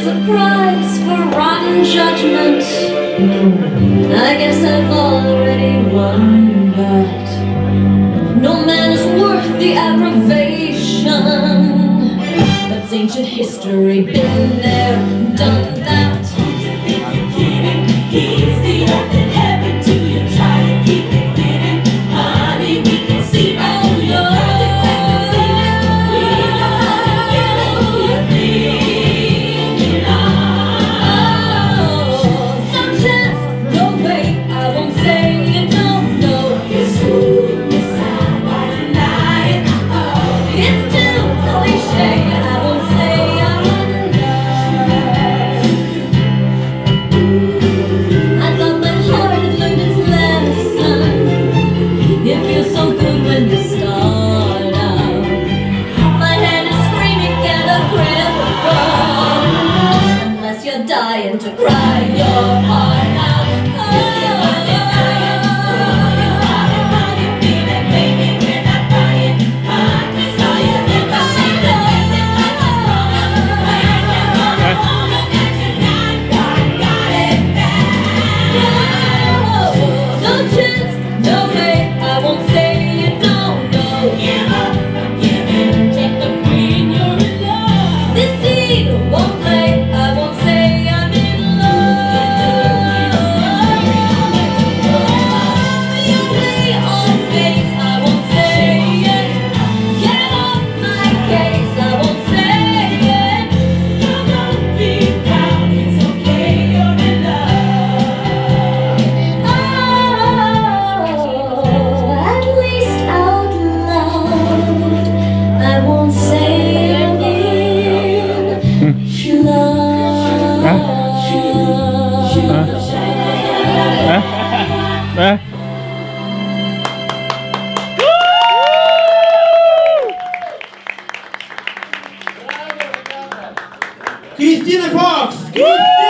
There's a price for rotten judgment. I guess I've already won But no man is worth the aggravation. That's ancient history Been there, done that? and to cry. Huh? Christina Fox!